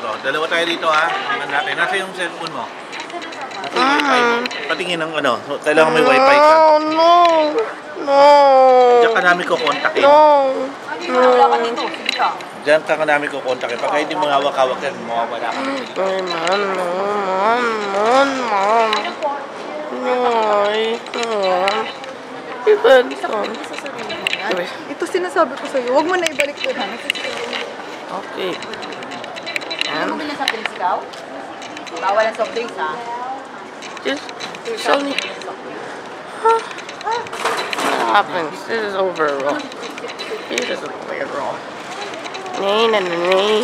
Oh. Dalawa tayo dito ha. Tingnan natin. Nasa yung cellphone mo? Nasa yung wifi mo? Patingin ng ano. So, kailangan may wifi ka. No, no, no, Diyan ka namin kukontakin. no. Sige ka. Diyan ka namin kukontakin. Pag hindi mo hawak-hawak yan, mawawala ka. Ay, man, no, man, man, man. No, ay, man. Iba, son. Sabi, Ito sinasabi ko sa'yo. Huwag mo na ibalik doon ha. Okay. bumili ng soft drinks daw? Bawal ang soft drinks, ha? Just show me. Huh? What happens? This is over a roll. This is a weird roll. Nay, nay, nay.